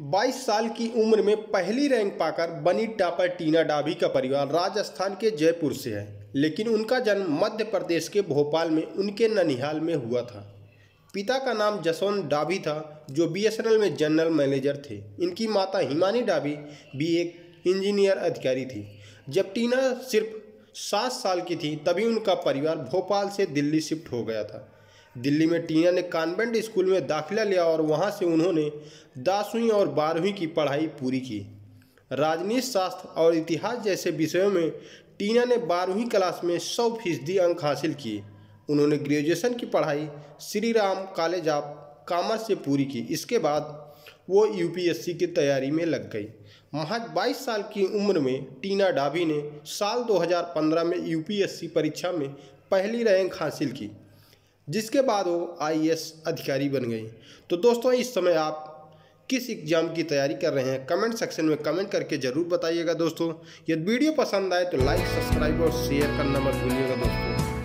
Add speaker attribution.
Speaker 1: 22 साल की उम्र में पहली रैंक पाकर बनी टापर टीना डाभी का परिवार राजस्थान के जयपुर से है। लेकिन उनका जन्म मध्य प्रदेश के भोपाल में उनके ननिहाल में हुआ था। पिता का नाम जसवंत डाभी था, जो बीएसएनएल में जनरल मैनेजर थे। इनकी माता हिमानी डाभी भी एक इंजीनियर अधिकारी थी। जब टीना सिर्फ़ सात साल की थी, तभी उनका परिवार भोपाल से दिल्ली शिफ्ट हो गया था। दिल्ली में टीना ने कॉन्वेंट स्कूल में दाखिला लिया और वहाँ से उन्होंने दसवीं और बारहवीं की पढ़ाई पूरी की। राजनीति, शास्त्र और इतिहास जैसे विषयों में टीना ने बारहवीं क्लास में सौ फ़ीसदी अंक हासिल किए। उन्होंने ग्रेजुएशन की पढ़ाई Shri Ram college of commerce से पूरी की। इसके बाद वो यूपीएससी की तैयारी में लग गई। महज 22 साल की उम्र में टीना डाभी ने साल 2015 में यूपीएससी परीक्षा में पहली रैंक हासिल की। जिसके बाद वो आईएएस अधिकारी बन गई। तो दोस्तों, इस समय आप किस एग्ज़ाम की तैयारी कर रहे हैं, कमेंट सेक्शन में कमेंट करके ज़रूर बताइएगा दोस्तों। यदि वीडियो पसंद आए तो लाइक, सब्सक्राइब और शेयर करना मत भूलिएगा दोस्तों।